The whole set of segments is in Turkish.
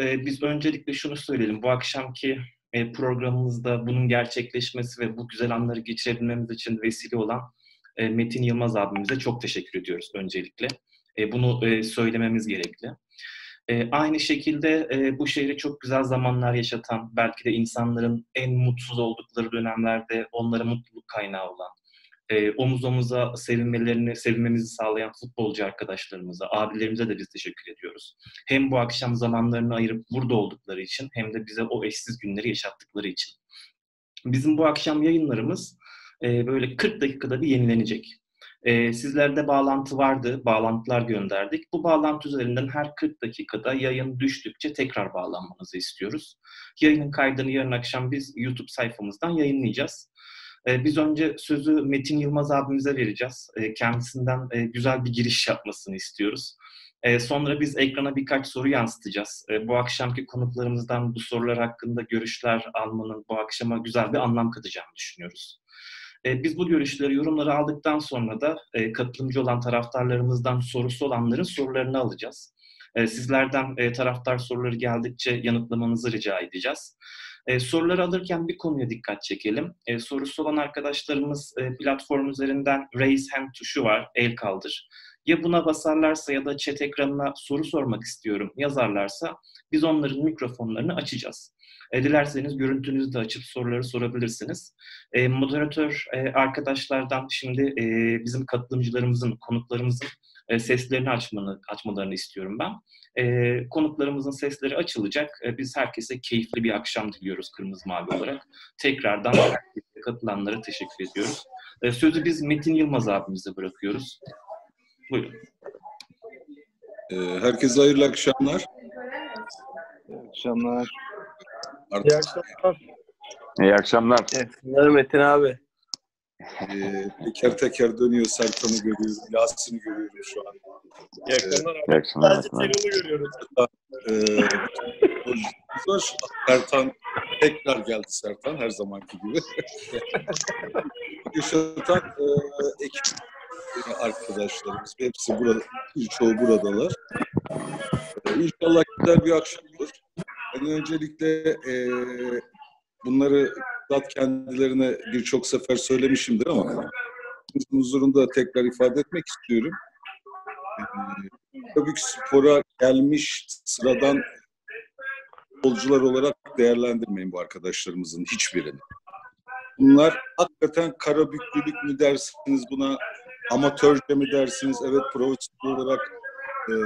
e, biz öncelikle şunu söyleyelim. Bu akşamki e, programımızda bunun gerçekleşmesi ve bu güzel anları geçirebilmemiz için vesile olan e, Metin Yılmaz abimize çok teşekkür ediyoruz öncelikle. E, bunu e, söylememiz gerekli. E, aynı şekilde e, bu şehre çok güzel zamanlar yaşatan, belki de insanların en mutsuz oldukları dönemlerde onlara mutluluk kaynağı olan, e, omuz omuza sevinmelerini, sevinmemizi sağlayan futbolcu arkadaşlarımıza, abilerimize de biz teşekkür ediyoruz. Hem bu akşam zamanlarını ayırıp burada oldukları için hem de bize o eşsiz günleri yaşattıkları için. Bizim bu akşam yayınlarımız e, böyle 40 dakikada bir yenilenecek. E, sizlerde bağlantı vardı, bağlantılar gönderdik. Bu bağlantı üzerinden her 40 dakikada yayın düştükçe tekrar bağlanmanızı istiyoruz. Yayının kaydını yarın akşam biz YouTube sayfamızdan yayınlayacağız. E, biz önce sözü Metin Yılmaz abimize vereceğiz. E, kendisinden e, güzel bir giriş yapmasını istiyoruz. E, sonra biz ekrana birkaç soru yansıtacağız. Bu akşamki konuklarımızdan bu sorular hakkında görüşler almanın bu akşama güzel bir anlam katacağını düşünüyoruz. Biz bu görüşleri, yorumları aldıktan sonra da e, katılımcı olan taraftarlarımızdan sorusu olanların sorularını alacağız. Sizlerden e, taraftar soruları geldikçe yanıtlamanızı rica edeceğiz. E, soruları alırken bir konuya dikkat çekelim. E, sorusu olan arkadaşlarımız e, platform üzerinden raise hand tuşu var, el kaldır. Ya buna basarlarsa ya da chat ekranına soru sormak istiyorum yazarlarsa biz onların mikrofonlarını açacağız. E, dilerseniz görüntünüzü de açıp soruları sorabilirsiniz. E, moderatör e, arkadaşlardan şimdi e, bizim katılımcılarımızın, konuklarımızın e, seslerini açmanı, açmalarını istiyorum ben. E, konuklarımızın sesleri açılacak. E, biz herkese keyifli bir akşam diliyoruz Kırmızı Mavi olarak. Tekrardan katılanlara teşekkür ediyoruz. E, sözü biz Metin Yılmaz abimize bırakıyoruz. Buyurun. E, herkese hayırlı akşamlar. İyi akşamlar. Artık, İyi akşamlar. İyi akşamlar. Evet, Metin abi. E, teker teker dönüyor Serkan'ı görüyorum, Yasin'i görüyorum şu an. İyi akşamlar abi. İyi akşamlar. Sadece Serol'u görüyoruz. E. Sertan tekrar geldi Sertan her zamanki gibi. Yaşatan e, ekip e, arkadaşlarımız hepsi burada, birçoğu buradalar. E, inşallah güzel bir akşam olur. Ben öncelikle e, bunları zat kendilerine birçok sefer söylemişimdir ama huzurunda tekrar ifade etmek istiyorum. Ee, tabii spora gelmiş sıradan futbolcular olarak değerlendirmeyin bu arkadaşlarımızın hiçbirini. Bunlar hakikaten kara büklülük mü dersiniz buna, amatörce mi dersiniz? Evet profesyonel olarak e,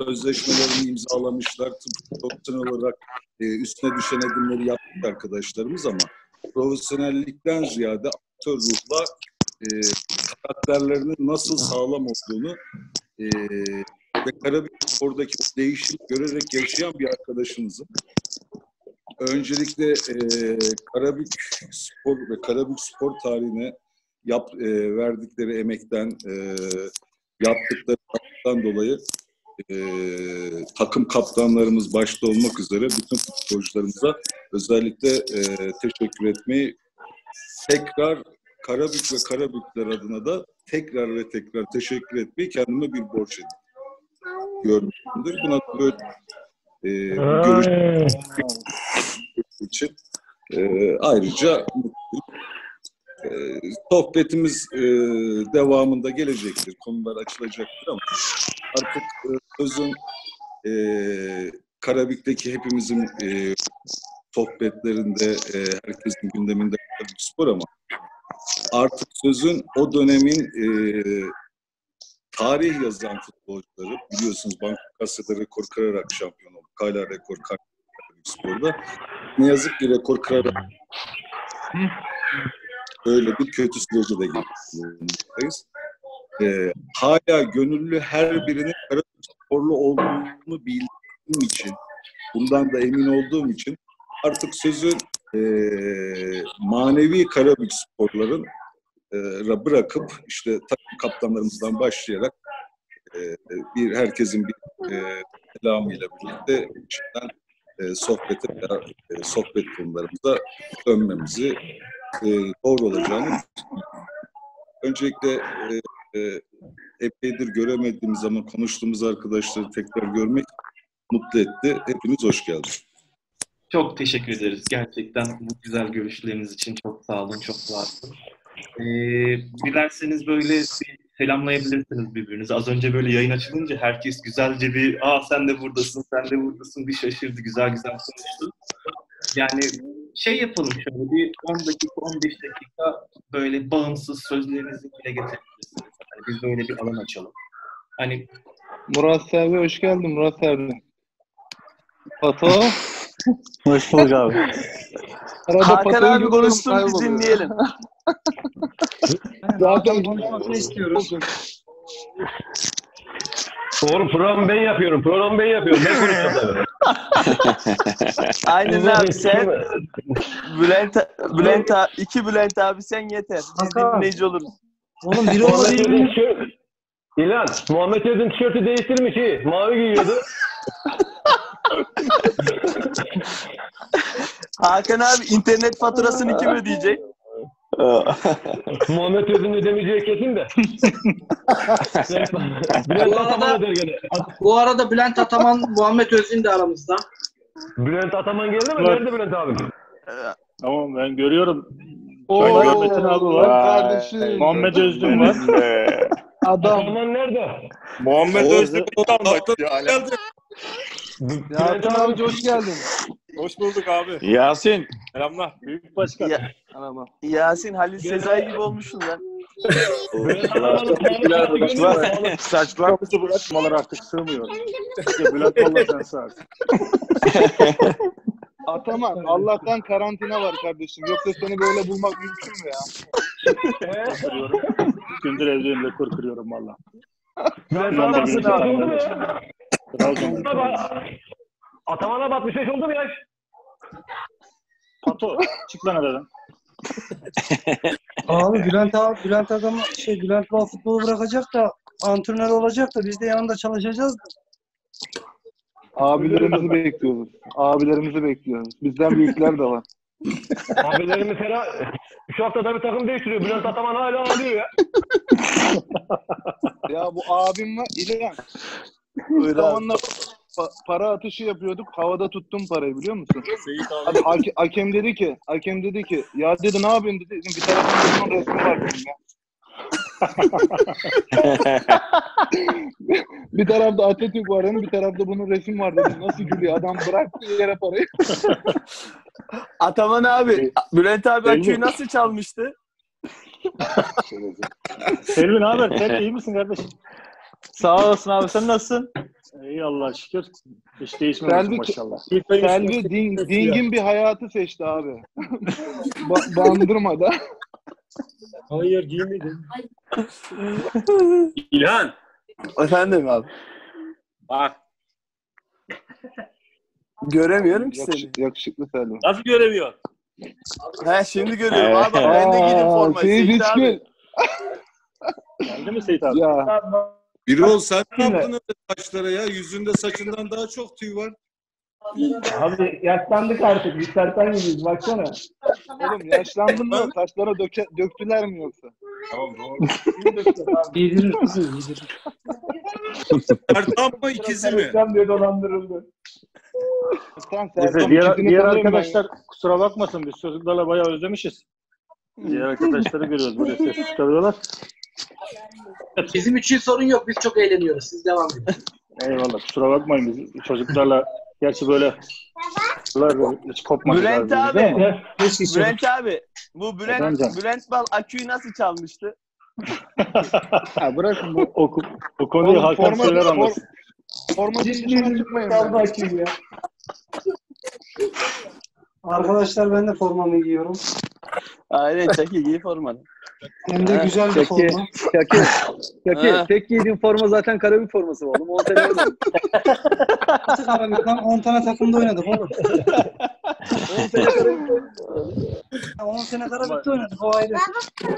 sözleşmelerini imzalamışlar. Profesyonel olarak e, üstüne düşen edimleri yaptık arkadaşlarımız ama profesyonellikten ziyade amatör ruhla e, karakterlerinin nasıl sağlam olduğunu e, ve Karabük oradaki değişim görerek yaşayan bir arkadaşımızın öncelikle e, Karabük spor ve Karabük spor tarihine yap, e, verdikleri emekten e, yaptıkları dolayı e, takım kaptanlarımız başta olmak üzere bütün futbolcularımıza özellikle e, teşekkür etmeyi tekrar Karabük ve Karabükler adına da tekrar ve tekrar teşekkür etmeyi kendime bir borç edin. Görmüşümdür. Buna da böyle e, görüş için e, ayrıca e, sohbetimiz devamında gelecektir. Konular açılacaktır ama artık e, sözün e, Karabük'teki hepimizin e, sohbetlerinde, e, herkesin gündeminde Karabük spor ama artık sözün o dönemin e, tarih yazan futbolcuları biliyorsunuz Bankası'da rekor kırarak şampiyon oldu. Hala rekor Karabük Spor'da. Ne yazık ki rekor kırarak böyle bir kötü sürece de girdik. Ee, hala gönüllü her birinin sporlu olduğunu bildiğim için, bundan da emin olduğum için artık sözün e, manevi Karabük sporların e, bırakıp işte takım kaptanlarımızdan başlayarak e, bir herkesin bir e, selamıyla birlikte içinden e, sohbete e, sohbet konularımıza dönmemizi e, doğru olacağını öncelikle e, e, epeydir göremediğimiz ama konuştuğumuz arkadaşları tekrar görmek mutlu etti. Hepiniz hoş geldiniz. Çok teşekkür ederiz. Gerçekten bu güzel görüşleriniz için çok sağ olun, çok sağ olun. Ee, dilerseniz böyle bir selamlayabilirsiniz birbirinizi. Az önce böyle yayın açılınca herkes güzelce bir aa sen de buradasın, sen de buradasın bir şaşırdı. Güzel güzel konuştu. Yani şey yapalım şöyle bir 10 dakika, 15 dakika böyle bağımsız sözlerinizi dile getirebilirsiniz. Yani biz böyle bir alan açalım. Hani Murat Servi hoş geldin Murat Servi. Pato. Hoş bulduk abi. Arada Hakan abi konuşsun biz dinleyelim. Zaten konuşmasını istiyoruz. Doğru programı ben yapıyorum. Programı ben yapıyorum. Ben konuşuyorum. Aynen abi sen Bülent Bülent abi, iki Bülent abi sen yeter. Biz dinleyici oluruz. Oğlum biri olabilir. İlan, Muhammed Öz'ün tişörtü değiştirmiş iyi. Mavi giyiyordu. Hakan abi internet faturasını kim ödeyecek? Muhammed Öz'ün ödemeyeceği kesin de. Bülent Ataman öder gene. Bu arada Bülent Ataman, Muhammed Özin de aramızda. Bülent Ataman geldi mi? Nerede Bülent abi? Tamam ben görüyorum. Oo, Metin abi var. Kardeşim. Muhammed Özlüm var. Adam. Ataman nerede? Muhammed geldi. Bülent abi hoş geldin. Hoş bulduk abi. Yasin. Selamlar. Büyük başkan. Ya, Yasin Halil Sezai gibi olmuşsun lan. Saçlar, saçlar. Bizi bırakmalar artık sığmıyor. İşte Bülent valla sen. Ataman Allah'tan karantina var kardeşim. Yoksa seni böyle bulmak mümkün mü ya? Kırıyorum. Gündür evdeyim rekor kırıyorum valla. Trabzon'da. Ataman'a bak bir şey oldu mu ya? Pato çık lan aradan. Abi Bülent abi, Bülent adam şey Bülent Bal futbolu bırakacak da antrenör olacak da biz de yanında çalışacağız. da. Abilerimizi bekliyoruz. Abilerimizi bekliyoruz. Bizden büyükler de var. Abilerimiz her şu haftada bir takım değiştiriyor. Bülent Ataman hala ağlıyor ya. Ya bu abim var. İlhan. Buyur abi. Zamanla pa- para atışı yapıyorduk. Havada tuttum parayı biliyor musun? Seyit Abi, hake- hakem dedi ki, hakem dedi ki, ya dedi ne yapıyorsun dedi. Dedim, bir tarafında bunun resmi var dedim ya. Bir tarafta Atatürk var dedim, bir tarafta bunun resim var dedim. Nasıl gülüyor adam bıraktı yere parayı. Ataman abi, Bülent abi Belli. aküyü nasıl çalmıştı? Selvi ne haber? Sen iyi misin kardeşim? Sağ olasın abi sen nasılsın? İyi Allah'a şükür. Hiç değişmemiş Selvi- maşallah. Selvi din, dingin bir hayatı seçti abi. ba- bandırmada. Hayır giymedim. İlhan. Efendim abi. Bak. Göremiyorum ki seni. Yakışıklı, yakışıklı Selvi. Nasıl göremiyor? He şimdi görüyorum abi. Ben de giydim formayı. Seyit abi. Geldi mi Seyit abi? Ya Birol sen ne yaptın öyle saçlara ya? Yüzünde saçından daha çok tüy var. Abi yaşlandık artık. Biz sertan gibiyiz. Baksana. oğlum yaşlandın mı? Saçlara döke, döktüler mi yoksa? Tamam doğru. Yedirir kızım, yedirir. Sertan mı ikizi mi? Sertan diye dolandırıldı. Sen Neyse, Serkan diğer, ikisini diğer tanıyorum ben arkadaşlar kusura bakmasın biz çocuklarla bayağı özlemişiz. Diğer arkadaşları görüyoruz böyle ses çıkarıyorlar. Bizim için sorun yok. Biz çok eğleniyoruz. Siz devam edin. Eyvallah kusura bakmayın biz çocuklarla gerçi böyle kopmadı. Bülent abi. Bülent abi. Bu Bülent, Efendim? Bülent Bal aküyü nasıl çalmıştı? Ya bırakın bu. O, o konuyu Oğlum, Hakan forma- söyler anlasın. Formatın dışına çıkmayın. ben. Arkadaşlar ben de formamı giyiyorum. Aynen çeki giy formanı. Hem de güzel bir forma. Kaki Ha. tek giydiğin forma zaten Karabük forması oğlum. 10 sene oynadım. Nasıl Karabük'ten 10 tane takımda oynadık oğlum. 10 sene Karabük oynadım. 10 sene Karabük'te oynadık o ayrı.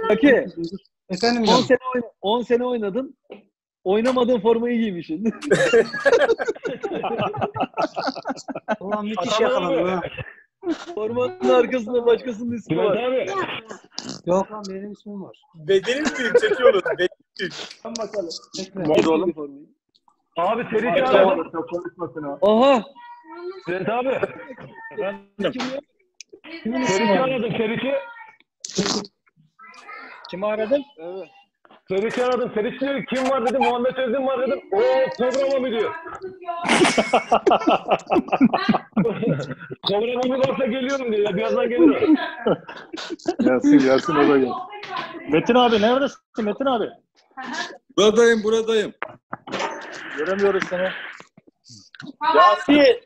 Kaki, Efendim 10 canım. sene, oyna- 10 sene oynadın. Oynamadığın formayı giymişsin. Ulan müthiş yakaladım ha. Formanın arkasında başkasının ismi Bülent var. abi. Yok lan benim ismim var. Bedenin büyük çekiyoruz. Bekle. Giy oğlum. formayı. Abi Seriç'i aradım. Çok konuşmasın ha. Aha. Bülent abi. Efendim. Seriç'i aradım. Seriç'i. Kimi aradın? Evet. Seriç'i aradım. Seriç diyor ki, kim var dedim. Muhammed Özün var dedim. O programa mı diyor. programa mı varsa geliyorum diyor. Birazdan gelirim. Gelsin gelsin o da gel. Metin abi neredesin Metin abi? Buradayım, buradayım. Göremiyoruz seni. Yasin.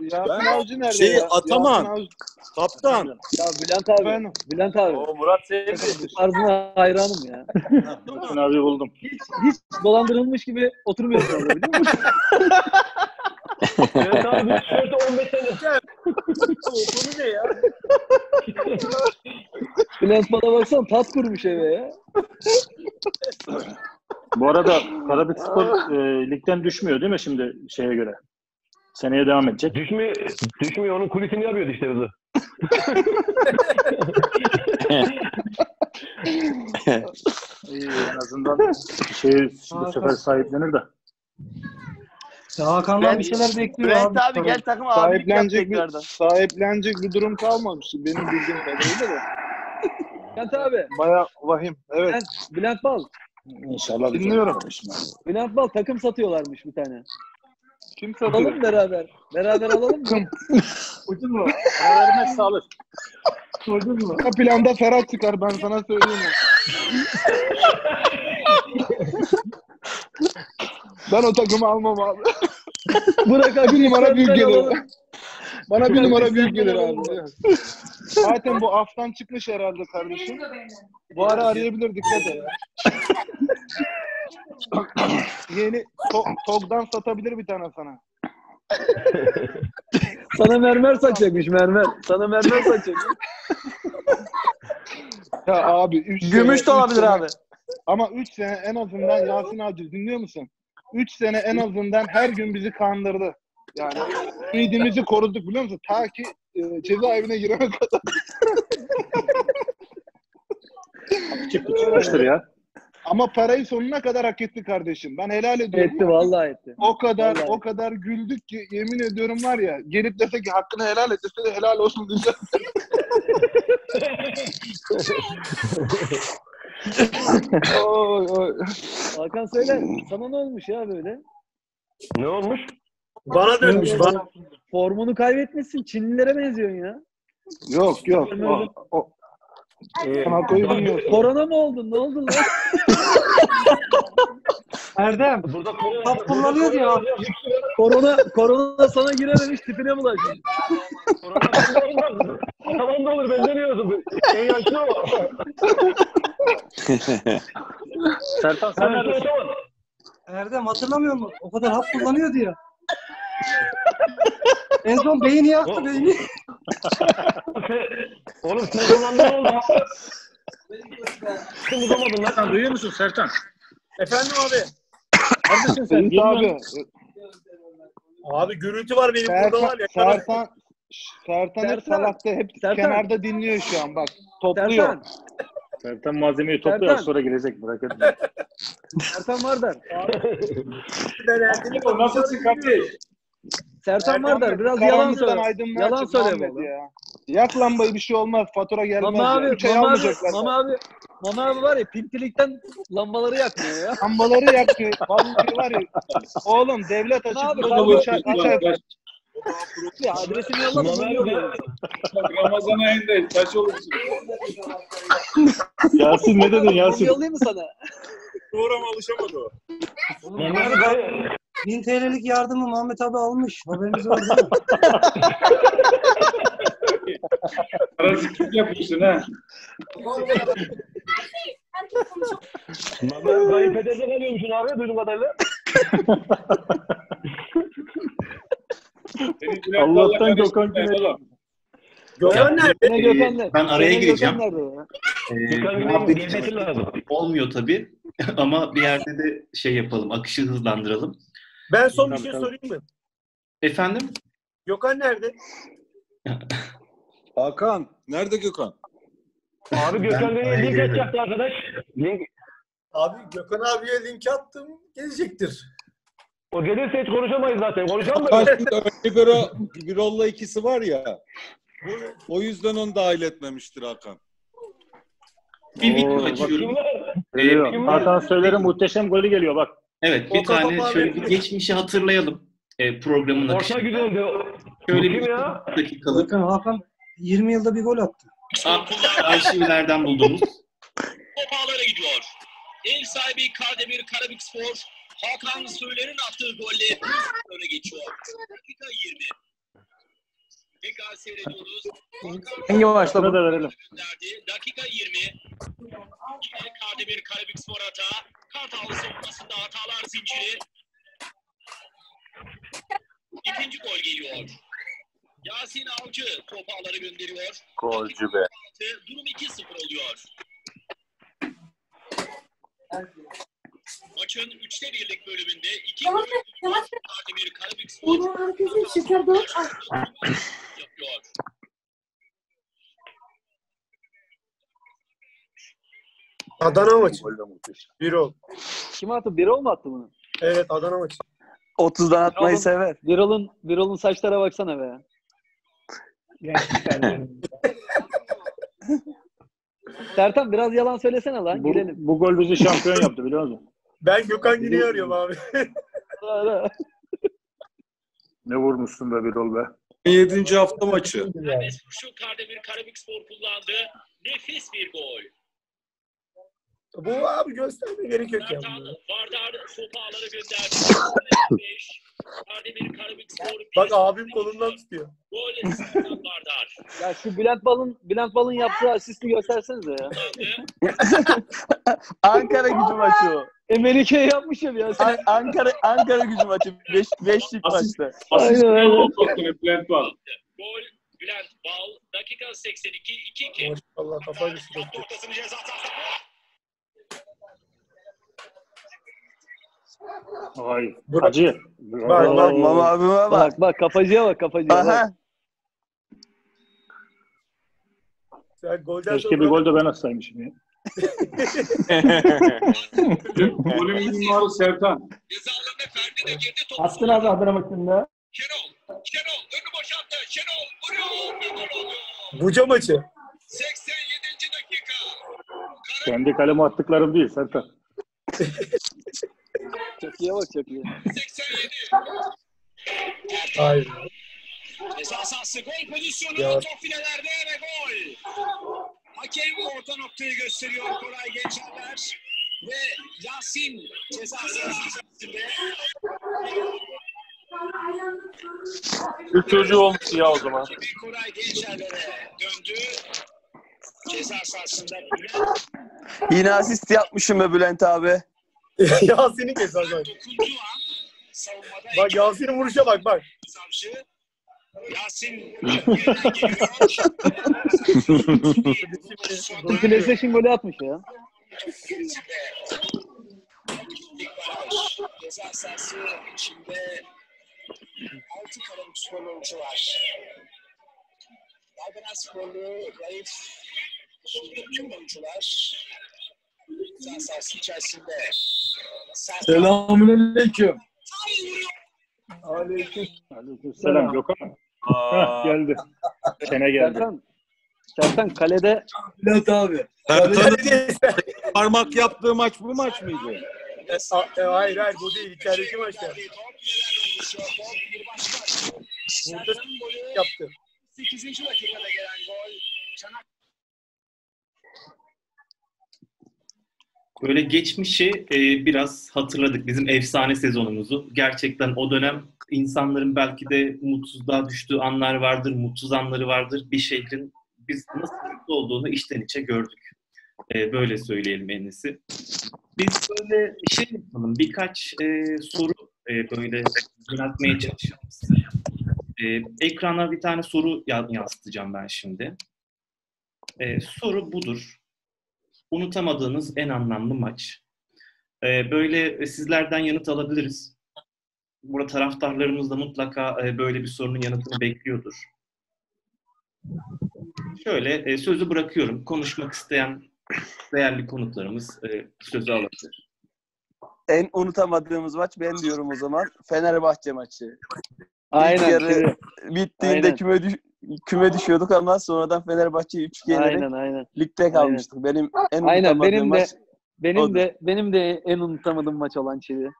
Yasin Avcı nerede Şey, ya? Ataman. Yasin Avcı. Kaptan. Ya Bülent abi. Efendim? Bülent abi. O Murat Seyfi. Tarzına hayranım ya. Metin abi buldum. Hiç, hiç dolandırılmış gibi oturmuyorsun orada biliyor musun? Bülent abi bu tişörtü 15 sene. Konu ne ya? Bülent bana baksana tat kurmuş eve ya. Bu arada Karabük Spor e, ligden düşmüyor değil mi şimdi şeye göre? Seneye devam edecek. Düşmüyor, düşmüyor. Onun kulisini yapıyordu işte bizi. İyi, en azından şeyi bu sefer sahiplenir de. Ya Hakan'dan bir şeyler bekliyor Bülent abi. abi gel takım abilik yap Sahiplenecek bir, tekrardan. sahiplenecek bir durum kalmamış benim bildiğim kadarıyla da. Bülent abi. Baya vahim. Evet. Bülent, Bülent Bal. İnşallah Dinliyorum. Bülent Bal takım satıyorlarmış bir tane. Kim satıyor? Alalım beraber. Beraber alalım mı? Ucuz mu? Vermez sağlık. Ucuz mu? Ha, planda Ferhat çıkar ben sana söyleyeyim. ben o takımı almam abi. Bırak abi. Bir numara büyük gelir. Bana bir numara büyük gelir abi. Zaten bu aftan çıkmış herhalde kardeşim. Bu ara arayabilir dikkat et. Yeni to- TOG'dan satabilir bir tane sana. Sana mermer satacakmış mermer. Sana mermer satacakmış. Ya abi 3 Gümüş de olabilir abi. Ama 3 sene en azından Yasin Avcı dinliyor musun? 3 sene en azından her gün bizi kandırdı. Yani ümidimizi koruduk biliyor musun? Ta ki e, cezaevine girene kadar. Çıktı çıkmıştır ya. Ama parayı sonuna kadar hak etti kardeşim. Ben helal ediyorum. Etti vallahi etti. O kadar Vallahi. o kadar güldük ki yemin ediyorum var ya gelip dese ki hakkını helal et dese de helal olsun diyeceğim. oy, oy. Hakan söyle. Sana ne olmuş ya böyle? Ne olmuş? Bana dönmüş bana. Formunu kaybetmişsin. Çinlilere benziyorsun ya. Yok yok. O, o, Hako'yu bilmiyorsun. Korona mı oldun? Ne oldu lan? Erdem. Burada Top kullanıyor diyor. korona, korona sana girememiş tipine bulaşmış. Tamam da olur olsun. En yaşlı o. Sertan sen neredesin? Erdem hatırlamıyor musun? O kadar hap kullanıyor diyor. En son beyni yaktı beyni. Oğlum sen kullandın ne oldu? Sen bulamadın lan. Sertan duyuyor musun Sertan? Efendim abi. Neredesin sen? Ferit abi. Abi gürültü var benim burada Sertan, var ya. Sertan, Sertan hep Sertan. salakta hep Sertan. kenarda dinliyor şu an bak. Topluyor. Sertan. Sertan malzemeyi topluyor Sertan. sonra gelecek merak etme. Sertan Vardar. Nasılsın kardeş? Sertan Vardar. Biraz yalan söyle. Yalan söyle ya. Yak lambayı bir şey olmaz. Fatura gelmez. Mama abi, Üç mama abi, almayacaklar. mama abi, mama abi var ya pintilikten lambaları yakmıyor ya. Lambaları yaktı. Vallahi var ya. Oğlum devlet açık. abi, bu abi, aç- aç- Ya adresini yolla da ben yolluyorum. Ramazan ayında kaç olursun? Yasin ne dedin Yasin? yollayayım mı sana? Programa alışamadı o. Mehmet 1000 TL'lik yardımı Muhammed abi almış. Haberiniz var değil mi? Parazitlik yapıyorsun ha. Mehmet kayınpederden alıyormuşsun abi duyduğum kadarıyla. Allah'tan Gökhan Güney. Gökhan nerede? Ne Gökhan nerede? ben araya gireceğim. Gökhan nerede ya? Ee, Gökhan muhabbet Güney'in lazım. olmuyor tabii. Ama bir yerde de şey yapalım, akışı hızlandıralım. Ben son bir şey sorayım mı? Efendim? Gökhan nerede? Hakan. Nerede Gökhan? Abi Gökhan Ben Bey'e link girdim. açacaktı arkadaş. Link Abi Gökhan abiye link attım. Gelecektir. O gelirse hiç konuşamayız zaten. Konuşalım mı? Karşında Libero, Birol'la ikisi var ya. O yüzden onu dahil etmemiştir Hakan. Bir video açıyorum. Ee, Hakan Söyler'in muhteşem golü geliyor bak. Evet, bir O kafa tane şöyle bir geçmişi hatırlayalım e, programın Orta akışını. güzeldi. Şöyle bir ya? dakikalık Bakın Hakan 20 yılda bir gol attı. arşivlerden bulduğumuz Top ağlara gidiyor. Ev sahibi Kardemir Karabükspor Hakan Söyler'in attığı golle 1-0 öne geçiyor. Dakika 20. Tekrar seyrediyoruz. Şunu bu? da verelim. Dakika 20. Yine Kardemir Karabükspor hata. Kartal savunmasında hatalar zinciri. İkinci gol geliyor. Yasin Avcı top ağlara gönderiyor. Golcü be. Durum 2-0 oluyor. Maçın üçte birlik bölümünde iki gol Kardemir Karabükspor yapıyor. Adana maçı. Gol de muhteşem. Birol. Kim attı? Birol mu attı bunu? Evet Adana maçı. 30'dan atmayı Oğlum. sever. Birol'un Birol'un saçlara baksana be. Sertan biraz yalan söylesene lan. Bu, Girelim. bu gol bizi şampiyon yaptı biliyor musun? Ben Gökhan Güney'i arıyorum abi. Ne vurmuşsun be Birol be. 17. hafta maçı. Serbest vuruşu Kardemir Karabükspor kullandı. Nefis bir gol. Bu abi gösterme gerek yok ya. Vardar gönderdi. Kardemir Bak abim kolundan tutuyor. Gol Sertan Vardar. Ya şu Bülent Bal'ın Bülent Bal'ın yaptığı asisti göstersenize ya. Ankara gücü maçı o. E Melike yapmış ya ya. An- Ankara Ankara gücü maçı. Beş, beşlik maçta. Aynen aynen. Gol Bülent Bal. Dakika 82. 2-2. Maşallah kafa. Yaptı ortasını ceza sahasına. Ay. Dur. Hacı. Bak, bak. Mama abime bak. Bak bak kafacıya bak kafacıya bak. Aha. Sen golden Keşke bir gol de ben atsaymışım ya. Golün mimarı Sertan. Cezalarına Ferdi de girdi. Topu Attın abi Adana maçında. Şenol. Şenol önü boşalttı. Şenol vuruyor. Bir gol oluyor. Buca maçı. 87. dakika. Kendi kaleme attıklarım değil Sertan. Çok iyi bak çok iyi. 87. Hayır. Ceza sahası gol pozisyonu. Ya. Top filelerde ve gol. Hakem orta noktayı gösteriyor Koray Gençerler. Ve Yasin ceza sahasında. Üç çocuğu olmuş ya o zaman. Koray Gençerler'e döndü. Ceza sahasında Yine asist yapmışım be Bülent abi. Yasin'i kes bak bak. dokunduğu an savunmada Bak Yasin'in vuruşa bak bak. Savcı Yasin geliyor. PlayStation golü atmış ya. Ceza sahası içinde altı Karabük sporlu oyuncu var. Dalganan sporlu Raif Şimdi tüm oyuncular ceza sahası içerisinde. Serkan Selamünaleyküm. Aleykümselam Gökhan. Heh, geldi. Sene geldi. Sertan. Sertan kalede Bülent abi. Sertan'ın parmak yaptığı maç bu maç mıydı? E, a- e, hayır hayır bu değil. İçerideki maçta. Burada yaptı. 8. dakikada gelen gol. Çanak Böyle geçmişi e, biraz hatırladık bizim efsane sezonumuzu. Gerçekten o dönem insanların belki de umutsuzluğa düştüğü anlar vardır, mutsuz anları vardır. Bir şehrin biz nasıl mutlu olduğunu içten içe gördük. E, böyle söyleyelim en iyisi. Biz böyle şey yapalım, birkaç e, soru e, böyle yöneltmeye çalışalım. E, ekrana bir tane soru ya- yansıtacağım ben şimdi. E, soru budur unutamadığınız en anlamlı maç. Ee, böyle sizlerden yanıt alabiliriz. Burada taraftarlarımız da mutlaka e, böyle bir sorunun yanıtını bekliyordur. Şöyle e, sözü bırakıyorum. Konuşmak isteyen değerli konuklarımız e, sözü alabilir. En unutamadığımız maç ben diyorum o zaman. Fenerbahçe maçı. Aynen. İlk yarı bittiğinde Aynen. küme, düş- küme düşüyorduk ama sonradan Fenerbahçe'yi 3 yenerek Aynen aynen. ligde kalmıştık. Benim en Aynen benim de maç benim odur. de benim de en unutamadığım maç olan şeydi.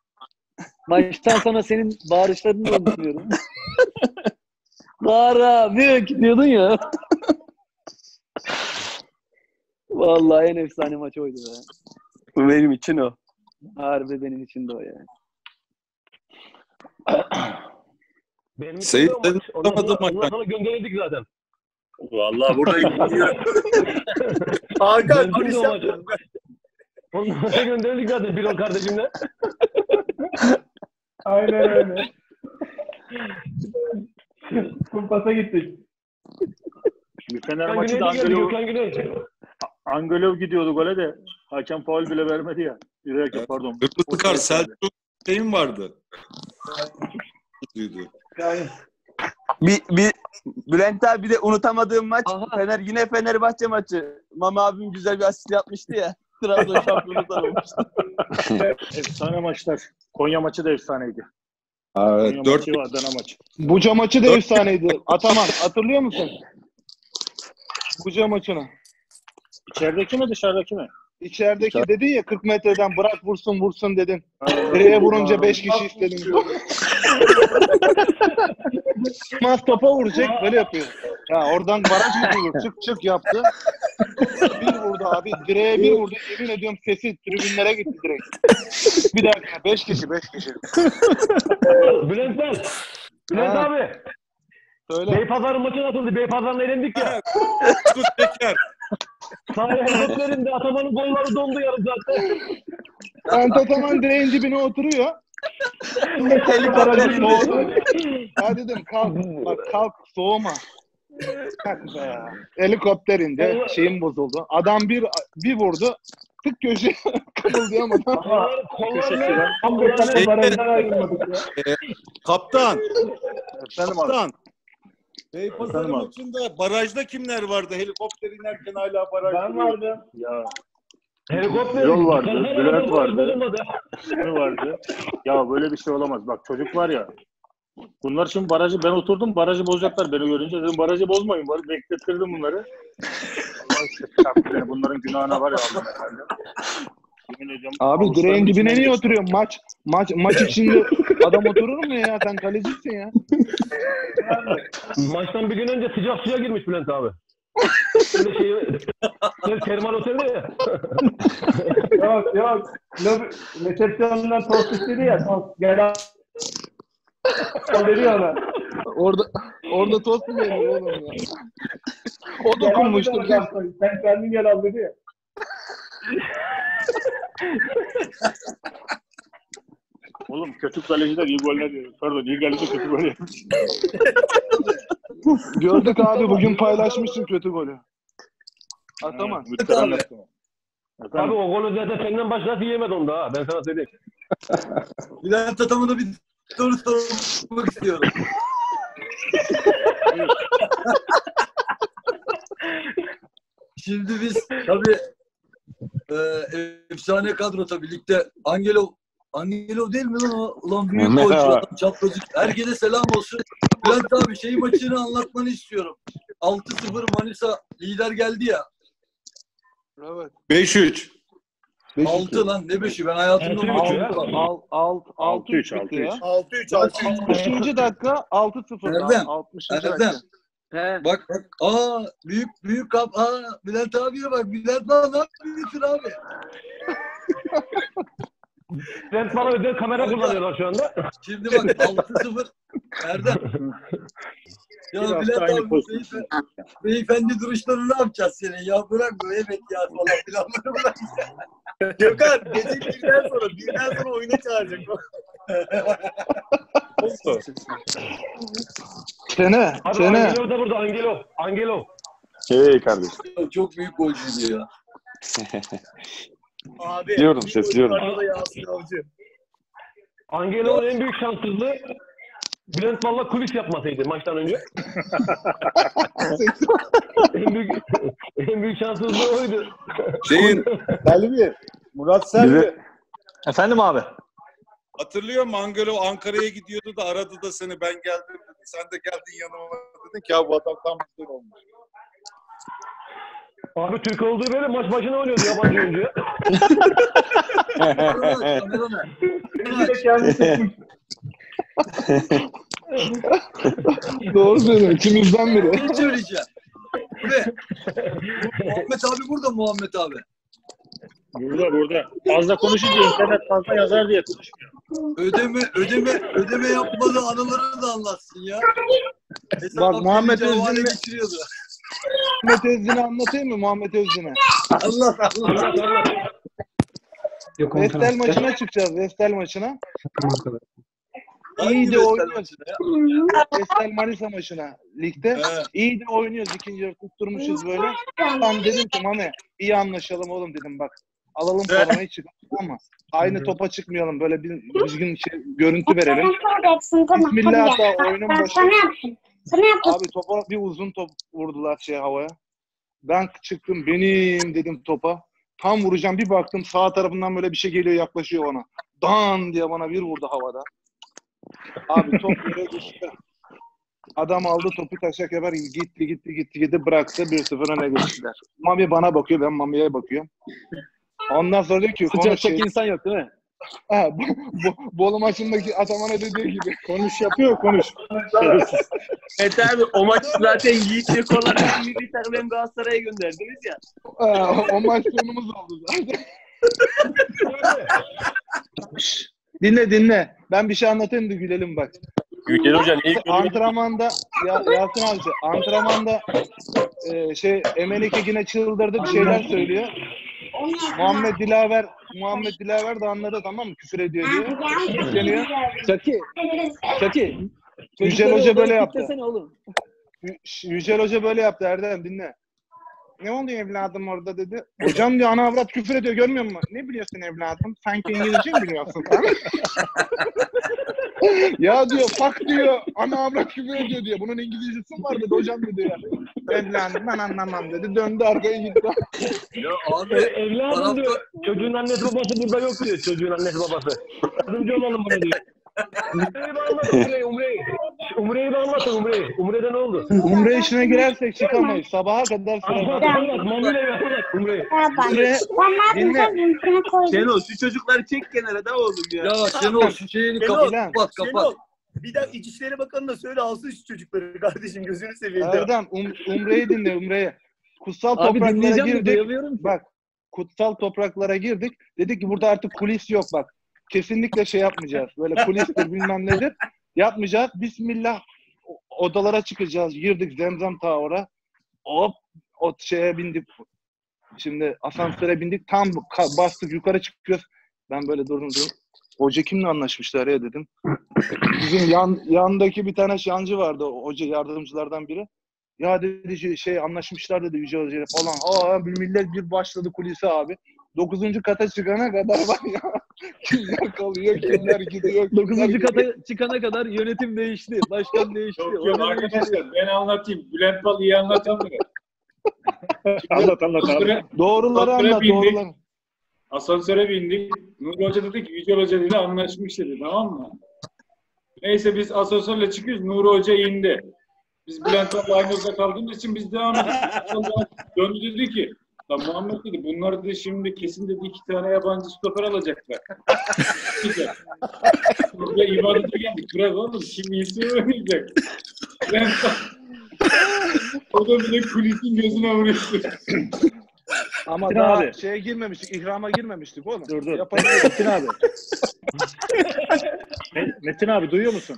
Maçtan sonra senin bağırışlarını da unutmuyorum. Bağıra bir diyordun ya. Vallahi en efsane maç oydu be. benim için o. Harbi benim için de o yani. Benim Seyit maç. Ondan sonra, ondan sonra gönderildik zaten. Vallahi burada Hakan o maç. yapma. Ondan sonra gönderildik zaten Birol kardeşimle. Aynen öyle. Kumpasa gittik. Bir Gökhan Fener maçı da Güney. Angelov gidiyordu gole de hakem faul bile vermedi ya. Yürek pardon. Kırmızı kart Selçuk şeyim vardı. Duydu. Bir, bir Bülent abi bir de unutamadığım maç Aha. Fener yine Fenerbahçe maçı. Mama abim güzel bir asist yapmıştı ya. Trabzon şampiyonu olmuştu. Efsane maçlar. Konya maçı da efsaneydi. Evet, Konya 4 maçı, Adana maçı. Buca maçı da efsaneydi. Ataman hatırlıyor musun? Buca maçını. İçerideki mi dışarıdaki mi? İçerideki dedin ya 40 metreden bırak vursun vursun dedin. Direğe vurunca 5 kişi istedin. Mas topa vuracak böyle yapıyor. Ya oradan baraj mı vurur? Çık çık yaptı. Bir vurdu abi. Direğe bir vurdu. Yemin ediyorum sesi tribünlere gitti direkt. Bir dakika 5 kişi 5 kişi. Bülent ben. Bülent Ha. abi. Söyle. Beypazarı maçı nasıldı? Beypazarı'na elendik ya. Tut Teker. Sahaya helikopterinde Ataman'ın golları dondu yarım saatte. Ant Ataman direğin dibine oturuyor. Helikopter Soğudu. Ya dedim kalk. Bak kalk soğuma. Kalk be ya. Helikopter indi. Şeyim bozuldu. Adam bir bir vurdu. Tık köşe kımıldayamadı. Kollar, kollar, Tam bir tane Şey- barajdan ayrılmadık ya. Kaptan. Efendim abi. Kaptan. Beypazarı Efendim abi. maçında barajda kimler vardı? Helikopter inerken hala baraj Ben vardım. Ya Helikopter. Yol vardı, Bülent vardı. ne vardı? Ya böyle bir şey olamaz. Bak çocuk var ya. Bunlar şimdi barajı ben oturdum barajı bozacaklar beni görünce dedim barajı bozmayın var beklettirdim bunları. Allah. Bunların günahına var ya Abi direğin dibine niye oturuyorsun? Maç maç maç içinde adam oturur mu ya? Sen kalecisin ya. Maçtan bir gün önce sıcak suya girmiş Bülent abi. Şimdi şey, şey termal otelde ya. Yok yok. Lobi, resepsiyondan tost istedi ya. Tost. Gel al. Al dedi ona. Orada orada tost mu yeniyor oğlum ya? O dokunmuştur. Sen kendin gel al dedi ya. Oğlum kötü kaleciler iyi goller diyor. Pardon iyi kaleci kötü gol. Gördük abi bugün paylaşmışsın kötü golü. Ataman. Yaptı. Abi o golü zaten senden başkası yiyemedi onda ha. Ben sana söyleyeyim. Bülent Ataman'a bir soru sormak istiyorum. Şimdi biz tabii e, efsane kadro tabii ligde Angelo Angelo değil mi lan o? Ulan büyük golcü adam. Herkese selam olsun. Bülent abi şey maçını anlatmanı istiyorum. 6-0 Manisa lider geldi ya. Evet. 5-3. 6 lan ne 5'i ben hayatımda alt 6-3, bitti ya. 6-3 6-3. 60. dakika 6-0. Erdem, 60. Erdem. He. Bak bak aa büyük büyük kap aa Bülent abiye bak Bülent lan ne yapıyorsun abi? Bülent bana özel kamera kullanıyorlar şu anda. Şimdi bak 6-0 Erdem. Ya Bir hafta Bülent aynı abi beyefendi, beyefendi duruşlarını ne yapacağız senin ya bırak bu evet ya falan filanları bırak. Gökhan gece birden sonra birden sonra oyuna çağıracak. Sene. Abi Sene. Angelo da burada Angelo. Angelo. Hey kardeşim. Çok büyük golcüydü ya. Abi. Biliyorum, bir ses, biliyorum. oyuncu var da Yasin Avcı. Angelo'nun en büyük şanssızlığı Bülent valla kulis yapmasaydı maçtan önce. en büyük en büyük şanssızlığı oydu. Şeyin Selvi. Murat Selvi. Efendim abi. hatırlıyor musun Angelo Ankara'ya gidiyordu da aradı da seni ben geldim dedi. Sen de geldin yanıma dedin ki ya bu adam tam bizden olmuş. Abi Türk olduğu böyle maç başına oynuyordu yabancı oyuncu. Doğru söylüyor. İkimizden biri. Ne söyleyeceğim? Bu ne? Muhammed abi burada Muhammed abi? Burada burada. Fazla konuşunca internet fazla yazar diye konuşmuyor. Ödeme, ödeme, ödeme yapmadığı anılarını da anlatsın ya. Hesap Bak, Muhammed Özgün'le- geçiriyordu. Muhammed Özgün'ü anlatayım mı Muhammed Özgün'ü? Allah Allah. Vestel maçına çıkacağız. Vestel maçına. İyi de oynuyoruz. Vestel Manisa maçına ligde. He. İyi de oynuyoruz. İkinci yarı tutturmuşuz böyle. Ben dedim ki Mame iyi anlaşalım oğlum dedim bak. Alalım formayı çıkalım ama aynı topa çıkmayalım. Böyle bir düzgün şey, görüntü verelim. Bismillah hatta oyunun başı. Abi topa bir uzun top vurdular şey havaya. Ben çıktım benim dedim topa. Tam vuracağım bir baktım sağ tarafından böyle bir şey geliyor yaklaşıyor bana. Dan diye bana bir vurdu havada. Abi top yere düştü. Adam aldı topu taşak yapar gitti gitti gitti gitti bıraktı 1-0 öne geçtiler. Mami bana bakıyor ben Mami'ye bakıyorum. Ondan sonra diyor ki Sıcak çok şey, insan yok değil mi? Ha, bu, bu, Bolu maçındaki Ataman'a dediği gibi. Konuş yapıyor konuş. Mete abi o maç zaten Yiğit Yekolar hem milli takım hem Galatasaray'a gönderdiniz ya. Ha, o maç sonumuz oldu zaten. Dinle dinle. Ben bir şey anlatayım da gülelim bak. Yücel Hoca niye gülüyor? Antrenmanda ya, Yasin amca antrenmanda e, şey Emenike yine çıldırdı bir şeyler söylüyor. Muhammed Dilaver Muhammed Dilaver de anladı tamam mı? Küfür ediyor diye. Yükleniyor. Çaki. Çaki. Yücel Hoca böyle yaptı. Oğlum. Yü- Yücel Hoca böyle yaptı Erdem dinle. Ne oldu evladım orada dedi. Hocam diyor ana avrat küfür ediyor görmüyor musun? Ne biliyorsun evladım? Sanki İngilizce mi biliyorsun? ya diyor fuck diyor ana avrat küfür ediyor diyor. Bunun İngilizcesi mi var dedi hocam dedi ya. Evladım ben anlamam dedi. Döndü arkaya gitti. Ya abi evladım diyor. Çocuğun annesi babası burada yok diyor. Çocuğun annesi babası. Yardımcı olalım buna diyor. Umre'yi anlat Umre'yi. Umre'yi. Bir anlatın Umre'yi. Umre'de ne oldu? Umre işine girersek çıkamayız. Sabaha kadar. Mami'yle bir anlat Umre'yi. Umre dinle. Şenol şu çocukları çek kenara da oğlum ya. ya Şenol şu şeyini kapat, kapat, kapat. Bir de İçişleri Bakanı da söyle alsın şu çocukları kardeşim gözünü seveyim. de. Erdem um, Umre'yi dinle Umre'yi. Kutsal Abi topraklara de girdik. Bak kutsal topraklara girdik. Dedik ki burada artık kulis yok bak. Kesinlikle şey yapmayacağız. Böyle kulistir bilmem nedir. Yapmayacağız. Bismillah odalara çıkacağız. Girdik Zemzem Tower'a. Hop o şeye bindik. Şimdi asansöre bindik. Tam bastık yukarı çıkıyoruz. Ben böyle durdum durdum. Hoca kimle anlaşmışlar ya dedim. Bizim yan, yandaki bir tane şancı vardı. Hoca yardımcılardan biri. Ya dedi şey, şey anlaşmışlar dedi Yüce Hoca ile falan. Aa millet bir başladı kulise abi. Dokuzuncu kata çıkana kadar var ya. kimler kalıyor, kimler gidiyor. kimler Dokuzuncu gidiyor. kata çıkana kadar yönetim değişti. Başkan değişti. Yok yok arkadaşlar ben anlatayım. Bülent Bal iyi anlatamıyor. Anlat anlat abi. Doğruları Asansöre anlat, bindik. doğruları. asansöre bindik. Nuri Hoca dedi ki Yücel Hoca dedi anlaşmış dedi tamam mı? Neyse biz asansörle çıkıyoruz. Nuri Hoca indi. Biz Bülent Bal'la aynı odada kaldığımız için biz devam ettik. Sonra Döndü dedi ki Lan Muhammed dedi bunlar dedi şimdi kesin dedi iki tane yabancı stoper alacaklar. Burada ibadete geldik. Bırak oğlum kim iyisi oynayacak. Bal- o da bile kulisin gözüne vuruyor. Ama Metin daha abi. şeye girmemiştik, ihrama girmemiştik oğlum. Dur dur. Yapabiliriz. Metin abi. Me- Metin abi duyuyor musun?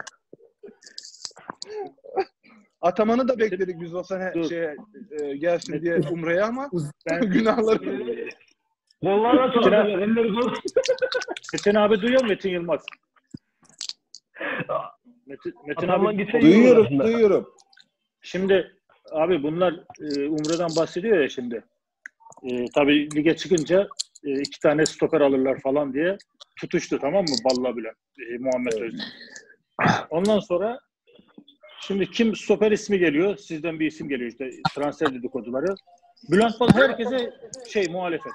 Ataman'ı da bekledik biz o sene Dur. şeye e, gelsin diye Umre'ye ama günahları Kollarına sağlıyorlar. Elleri. Metin abi duyuyor mu Metin Yılmaz? Metin, Metin Ataman abi gitse Duyuyorum, aslında. duyuyorum. Şimdi abi bunlar e, Umre'den bahsediyor ya şimdi. E, tabii lige çıkınca e, iki tane stoper alırlar falan diye tutuştu tamam mı? Balla bile. E, Muhammed Öztürk. Ondan sonra şimdi kim stoper ismi geliyor? Sizden bir isim geliyor işte transfer dedikoduları. Bülent Bal herkese şey muhalefet.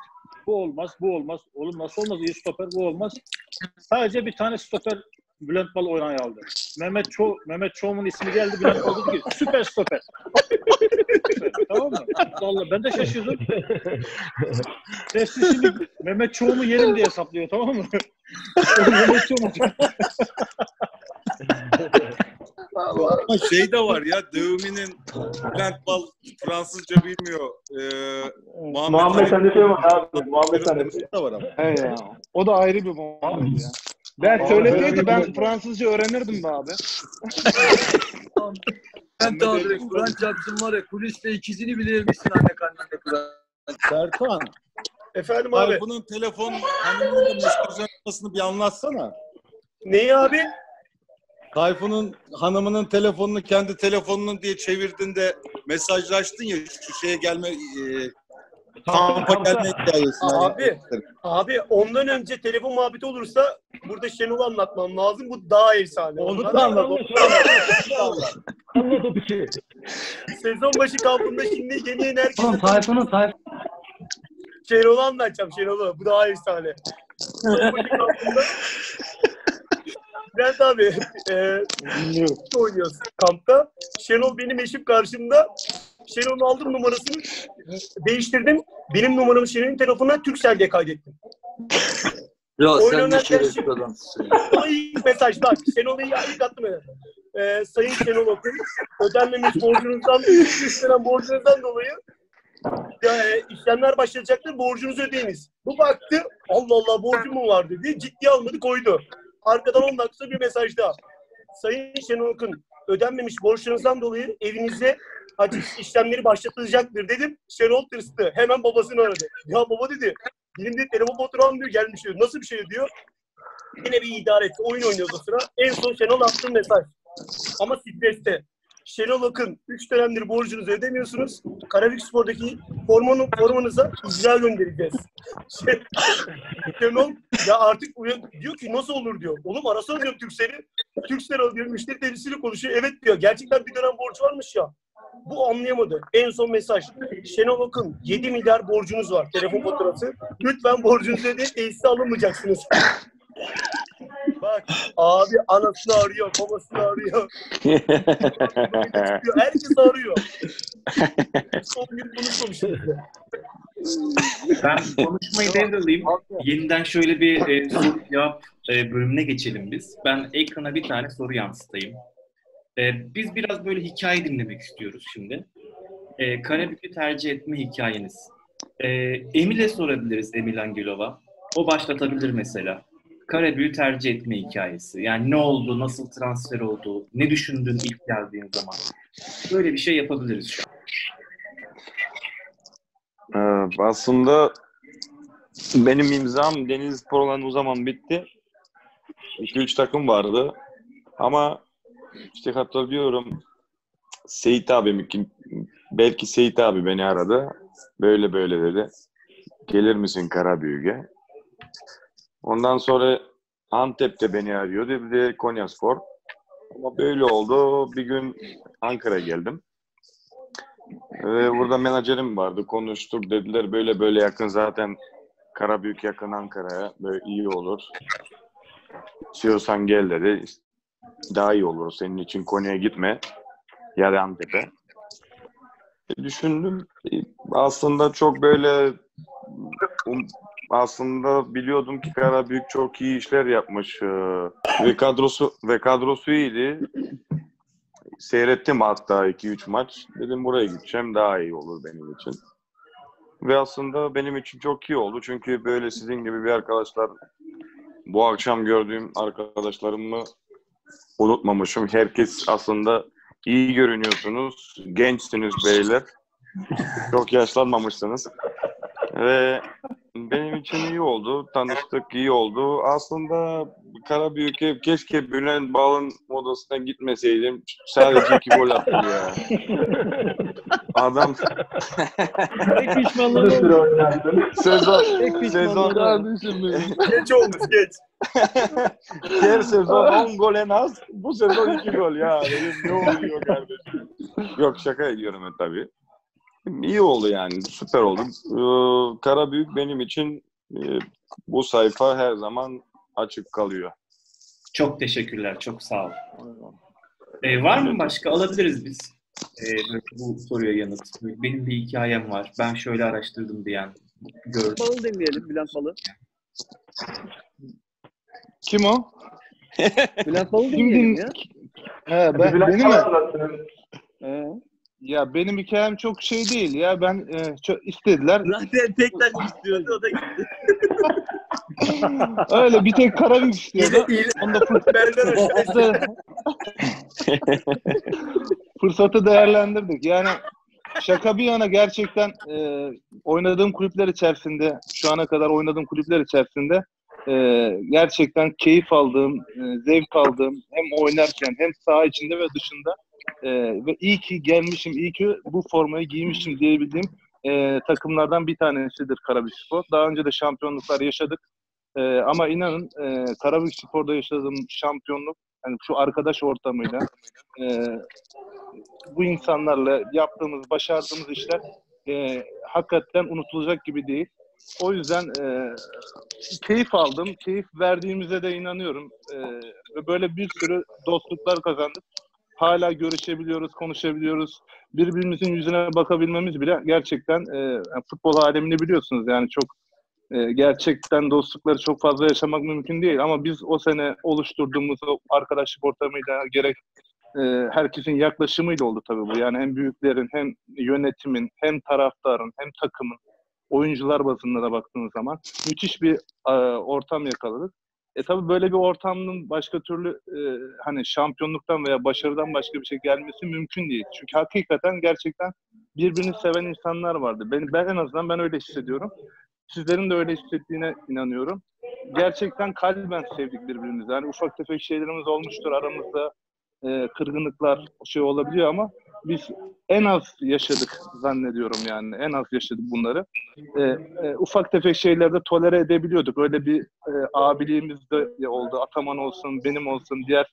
Bu olmaz, bu olmaz. Oğlum nasıl olmaz? İyi stoper bu olmaz. Sadece bir tane stoper Bülent Bal oynaya aldı. Mehmet Ço Mehmet Çoğum'un ismi geldi. Bülent Bal dedi ki süper stoper. tamam mı? Vallahi ben de şaşırdım. Hepsi şimdi Mehmet Çoğum'u yerim diye hesaplıyor tamam mı? Mehmet Çoğum Ama şey de var ya Dövmi'nin Bülent Bal Fransızca bilmiyor. Ee, Muhammed Hanefi var abi. Muhammed Hanefi de var ama. He ya. O da ayrı bir muhabbet ya. Ben söyleseydi ben Fransızca öğrenirdim be abi. Ben de abi Kur'an çarpsın var ya kuliste ikizini bile yemişsin anne karnında Kur'an. Serkan. Efendim abi. Tayfun'un telefon hanımının da mesajlaşmasını bir anlatsana. Neyi abi? Tayfun'un hanımının telefonunu kendi telefonunun diye çevirdiğinde mesajlaştın ya şu şeye gelme e, kampa gelme hikayesini. Abi, abi ondan önce telefon muhabbeti olursa burada Şenol'u anlatmam lazım. Bu daha efsane. Onu da anlat, onu Anlat o piçi. Sezon başı kampında şimdi yeni yeni herkese Oğlum Tayfun'un Tayfun. Şenol'u anlatacağım Şenol'u. Bu daha efsane. Sezon başı kampında Bülent abi e, oynuyoruz kampta. Şenol benim eşim karşımda. Şenol'un aldım numarasını değiştirdim. Benim numaramı Şenol'ün telefonuna Turkcell diye kaydettim. Ya Oyun sen ne oynarken şerefsiz adamsın. İlk mesaj bak. Şenol'u ilk attım ya. Ee, Sayın Şenol Okul, ödenmemiş borcunuzdan, üstlenen borcunuzdan dolayı ya, e, işlemler başlayacaktır, borcunuzu ödeyiniz. Bu baktı, Allah Allah borcum mu var dedi, ciddiye almadı koydu. Arkadan 10 dakika bir mesaj daha. Sayın Şenol ödenmemiş borçlarınızdan dolayı evinize haciz işlemleri başlatılacaktır dedim. Şenol tırstı. Hemen babasını aradı. Ya baba dedi, benim de telefon faturam diyor gelmiş diyor. Nasıl bir şey diyor. Yine bir idare etti. Oyun oynuyordu sıra. En son Şenol attı mesaj. Ama streste. Şenol Akın 3 dönemdir borcunuzu ödemiyorsunuz. Karabük Spor'daki formanı, formanıza icra göndereceğiz. Şey, Şenol ya artık diyor ki nasıl olur diyor. Oğlum arasana diyorum Türksel'i. Türksel o diyor müşteri temsilciyle konuşuyor. Evet diyor. Gerçekten bir dönem borcu varmış ya. Bu anlayamadı. En son mesaj. Şenol Akın 7 milyar borcunuz var. Telefon faturası. Lütfen borcunuzu ödeyin. Tesise alınmayacaksınız. Bak abi anasını arıyor, babasını arıyor. Herkes arıyor. Son gün konuşmamışız. Ben konuşmayı devralayım. Yeniden şöyle bir e, soru cevap e, bölümüne geçelim biz. Ben ekrana bir tane soru yansıtayım. E, biz biraz böyle hikaye dinlemek istiyoruz şimdi. E, Karabük'ü tercih etme hikayeniz. E, Emil'e sorabiliriz Emil Angelova. O başlatabilir mesela. Karabük'ü tercih etme hikayesi. Yani ne oldu, nasıl transfer oldu, ne düşündün ilk geldiğin zaman. Böyle bir şey yapabiliriz şu an. Ee, aslında benim imzam Deniz Spor olan o zaman bitti. 2-3 takım vardı. Ama işte hatırlıyorum Seyit abi belki Seyit abi beni aradı. Böyle böyle dedi. Gelir misin Karabüyük'e? Ondan sonra Antep'te beni arıyordu. Bir de Konyaspor. Ama böyle oldu. Bir gün Ankara'ya geldim. Ve burada menajerim vardı. Konuştuk dediler böyle böyle yakın zaten Karabük yakın Ankara'ya. Böyle iyi olur. İstiyorsan gel dedi. Daha iyi olur senin için Konya'ya gitme. Ya da Antep'e. E, düşündüm. E, aslında çok böyle um, aslında biliyordum ki Karabük çok iyi işler yapmış. E, ve kadrosu ve kadrosu iyiydi. Seyrettim hatta 2-3 maç. Dedim buraya gideceğim daha iyi olur benim için. Ve aslında benim için çok iyi oldu. Çünkü böyle sizin gibi bir arkadaşlar bu akşam gördüğüm arkadaşlarımı unutmamışım. Herkes aslında iyi görünüyorsunuz. Gençsiniz beyler. Çok yaşlanmamışsınız. Ve benim için iyi oldu. Tanıştık, iyi oldu. Aslında Karabük'e keşke Bülent Bal'ın odasına gitmeseydim. Sadece iki gol attı ya. Adam Tek pişmanlığım oldu. sezon Tek sezon. Geç olmuş geç. her sezon 10 gol en az. Bu sezon 2 gol ya. Dedim, ne oluyor kardeşim? Yok şaka ediyorum ben tabii. İyi oldu yani. Süper oldu. Ee, Karabük benim için e, bu sayfa her zaman açık kalıyor. Çok teşekkürler. Çok sağ ol. Ee, var mı başka? Alabiliriz biz. Ee, böyle bu soruya yanıt. Benim bir hikayem var. Ben şöyle araştırdım diyen. Gördüm. Balı dinleyelim Bülent Balı. Kim o? Bülent Balı din- ya. He, ben, Bülent benim mi? He. Ya benim hikayem çok şey değil ya. Ben e, çok istediler. Zaten tek taş istiyordu o da gitti. Öyle bir tek Karabük istiyordu. Onda fırsatı, fırsatı değerlendirdik. Yani şaka bir yana gerçekten e, oynadığım kulüpler içerisinde, şu ana kadar oynadığım kulüpler içerisinde e, gerçekten keyif aldığım, e, zevk aldığım hem oynarken hem saha içinde ve dışında e, ve iyi ki gelmişim, iyi ki bu formayı giymişim diyebildiğim e, takımlardan bir tanesidir Karabükspor. Daha önce de şampiyonluklar yaşadık. E, ama inanın e, Karabükspor'da yaşadığım şampiyonluk yani şu arkadaş ortamıyla e, bu insanlarla yaptığımız, başardığımız işler e, hakikaten unutulacak gibi değil. O yüzden e, keyif aldım. Keyif verdiğimize de inanıyorum. E, ve böyle bir sürü dostluklar kazandık. Hala görüşebiliyoruz, konuşabiliyoruz. Birbirimizin yüzüne bakabilmemiz bile gerçekten e, futbol alemini biliyorsunuz. Yani çok e, gerçekten dostlukları çok fazla yaşamak mümkün değil. Ama biz o sene oluşturduğumuz o arkadaşlık ortamıyla gerek e, herkesin yaklaşımıyla oldu tabii bu. Yani hem büyüklerin hem yönetimin hem taraftarın hem takımın oyuncular bazında da baktığınız zaman müthiş bir e, ortam yakaladık. E tabii böyle bir ortamın başka türlü e, hani şampiyonluktan veya başarıdan başka bir şey gelmesi mümkün değil. Çünkü hakikaten gerçekten birbirini seven insanlar vardı. Ben, ben en azından ben öyle hissediyorum. Sizlerin de öyle hissettiğine inanıyorum. Gerçekten kalben sevdik birbirimizi. Yani ufak tefek şeylerimiz olmuştur aramızda. E, kırgınlıklar şey olabiliyor ama biz en az yaşadık zannediyorum yani. En az yaşadık bunları. E, e, ufak tefek şeylerde tolere edebiliyorduk. Öyle bir e, abiliğimiz de oldu. Ataman olsun, benim olsun, diğer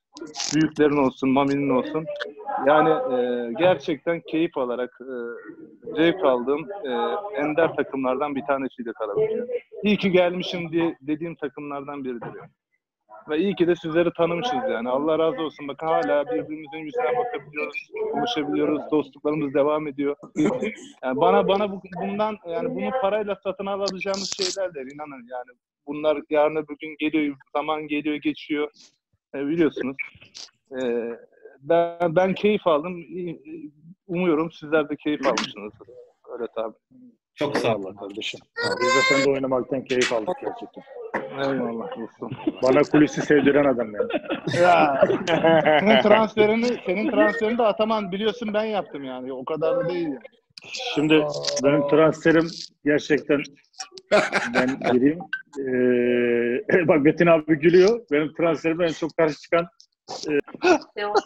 büyüklerin olsun, Mami'nin olsun. Yani e, gerçekten keyif alarak e, zevk aldığım e, ender takımlardan bir tanesiydi Karabük. İyi ki gelmişim diye dediğim takımlardan biridir yani. Ve iyi ki de sizleri tanımışız yani. Allah razı olsun. Bakın hala birbirimizin yüzüne bakabiliyoruz, konuşabiliyoruz, dostluklarımız devam ediyor. Yani bana bana bu, bundan yani bunu parayla satın alabileceğimiz şeyler değil inanın yani. Bunlar yarın öbür gün geliyor, zaman geliyor, geçiyor. E, biliyorsunuz. E, ben, ben keyif aldım. Umuyorum sizler de keyif almışsınızdır. Öyle tabii. Çok sağ olun kardeşim. Biz de sen de oynamaktan keyif aldık gerçekten. Eyvallah olsun. Bana kulisi sevdiren adam yani. Ya, senin transferini, senin transferini de Ataman biliyorsun ben yaptım yani. O kadar da değil yani. Şimdi benim transferim gerçekten ben gireyim. Ee, bak Metin abi gülüyor. Benim transferime en çok karşı çıkan e,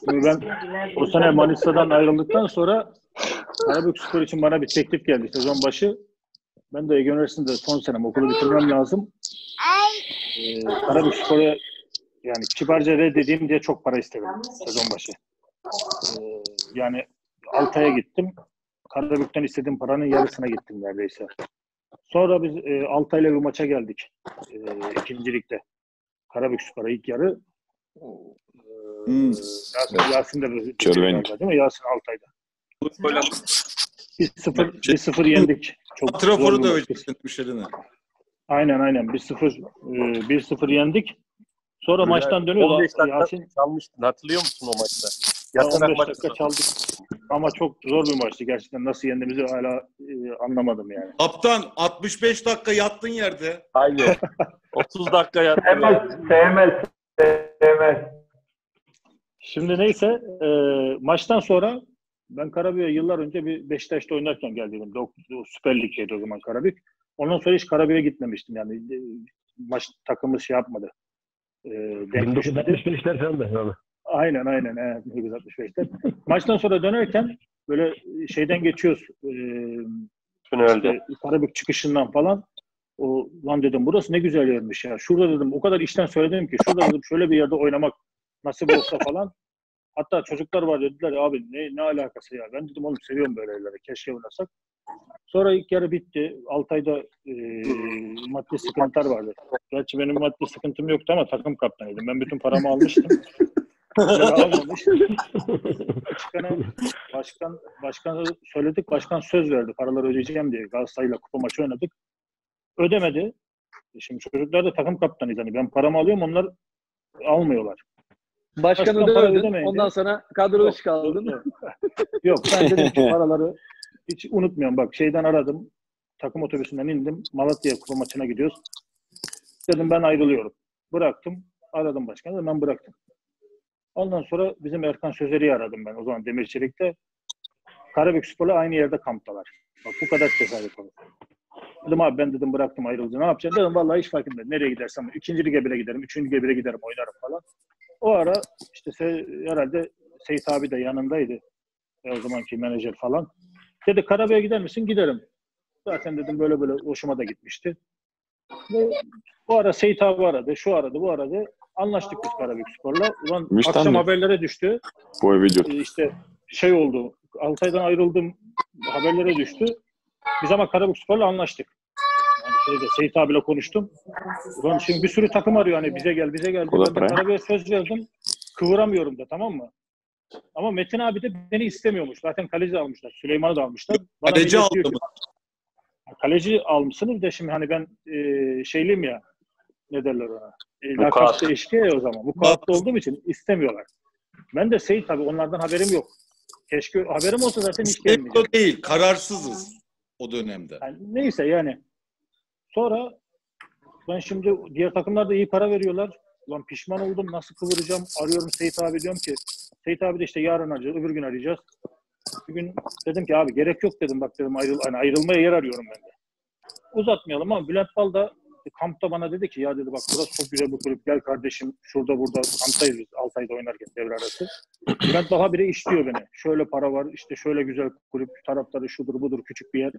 ben o sene Manisa'dan ayrıldıktan sonra Karabük Spor için bana bir teklif geldi sezon başı. Ben de Ege Üniversitesi'nde son senem okulu bitirmem lazım. Ee, Karabük Spor'a yani kibarca reddedeyim diye çok para istedim sezon başı. Ee, yani Altay'a gittim. Karabük'ten istediğim paranın yarısına gittim neredeyse. Sonra biz e, Altay'la bir maça geldik. E, ikincilikte. Karabük Spor'a ilk yarı. E, Yasin, Yasin de bir- Çervenk. değil mi? Yasin Altay'da. 1-0 1-0 yendik. Çok Traforu da öğretmiş eline. Aynen aynen 1-0 e, 1-0 yendik. Sonra maçtan dönüyordu. 15 dakika Yasin çalmıştın. Hatırlıyor musun o maçta? Ya Yatarak 15 maç dakika çaldık. Ama çok zor bir maçtı. Gerçekten nasıl yendiğimizi hala e, anlamadım yani. Kaptan 65 dakika yattın yerde. Hayır. 30 dakika yattı. sevmez, sevmez. Şimdi neyse e, maçtan sonra ben Karabük'e yıllar önce bir Beşiktaş'ta oynarken geldiydim. Süper Lig'deydi o zaman Karabük. Ondan sonra hiç Karabük'e gitmemiştim yani. E, Maç takımı şey yapmadı. E, düşmedi. 1965'ler falan da. Yani. Aynen aynen. Evet, 1965'te. Maçtan sonra dönerken böyle şeyden geçiyoruz. E, Tünelde. işte Karabük çıkışından falan. O lan dedim burası ne güzel yermiş ya. Şurada dedim o kadar işten söyledim ki şurada dedim şöyle bir yerde oynamak nasip olsa falan. Hatta çocuklar var dediler ya, abi ne, ne alakası ya. Ben dedim oğlum seviyorum böyle yerleri. Keşke oynasak. Sonra ilk yarı bitti. Altay'da e, maddi sıkıntılar vardı. Gerçi benim maddi sıkıntım yoktu ama takım kaptanıydım. Ben bütün paramı almıştım. Başkana, başkan, başkan söyledik. Başkan söz verdi. Paraları ödeyeceğim diye. Galatasaray'la kupa maçı oynadık. Ödemedi. E Şimdi çocuklar da takım kaptanıydı. Hani ben paramı alıyorum onlar almıyorlar. Başkan Başkan ödemedin. Ondan sonra kadro dışı kaldın. Yok ben dedim ki paraları hiç unutmuyorum. Bak şeyden aradım. Takım otobüsünden indim. Malatya'ya kupa maçına gidiyoruz. Dedim ben ayrılıyorum. Bıraktım. Aradım başkanı ben bıraktım. Ondan sonra bizim Erkan Sözeri'yi aradım ben o zaman Demirçelik'te. Karabük Spor'la aynı yerde kamptalar. Bak bu kadar tesadüf olur. Dedim abi ben dedim bıraktım ayrıldım. Ne yapacağım? Dedim vallahi hiç fark etmez. Nereye gidersem. ikinci lige bile giderim. Üçüncü lige bile giderim. Oynarım falan. O ara işte herhalde Seyit abi de yanındaydı. E, o zamanki menajer falan. Dedi Karabük'e gider misin? Giderim. Zaten dedim böyle böyle hoşuma da gitmişti. Ve o ara Seyit abi aradı. Şu aradı, bu aradı. Anlaştık biz Karabük Spor'la. Ulan Müşten akşam mi? haberlere düştü. Bu video. E, işte şey oldu. Altay'dan ayrıldım. Haberlere düştü. Biz ama Karabük Spor'la anlaştık. Şeyde, Seyit abiyle konuştum. Ulan şimdi bir sürü takım arıyor hani bize gel bize gel. Ben de. Karabük'e söz verdim. Kıvıramıyorum da tamam mı? Ama Metin abi de beni istemiyormuş. Zaten kaleci almışlar. Süleyman'ı da almışlar. Bana Kaleci aldı ki, Kaleci almışsınız da şimdi hani ben e, şeyliyim ya ne derler ona? E, lakapta eşkıya ya o zaman. Bu kağıtta olduğum için istemiyorlar. Ben de Seyit abi onlardan haberim yok. Keşke haberim olsa zaten hiç gelmeyecek. Değil, kararsızız o dönemde. Yani neyse yani. Sonra ben şimdi diğer takımlar da iyi para veriyorlar. Ulan pişman oldum nasıl kıvıracağım. Arıyorum Seyit abi diyorum ki Seyit abi de işte yarın arayacağız, öbür gün arayacağız. Bir gün dedim ki abi gerek yok dedim bak dedim ayrıl, hani ayrılmaya yer arıyorum ben de. Uzatmayalım ama Bülent Bal da kampta bana dedi ki ya dedi bak burası çok güzel bir kulüp gel kardeşim şurada burada kamptayız biz 6 ayda oynarken devre arası. Bülent Bal habire işliyor beni. Şöyle para var işte şöyle güzel kulüp taraftarı şudur budur küçük bir yer.